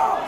Oh!